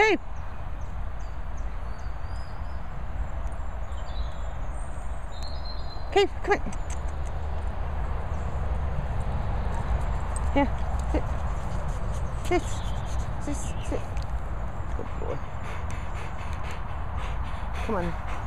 Okay. Okay, come on. Here, sit. Sit. Sit, sit. Good boy. Come on.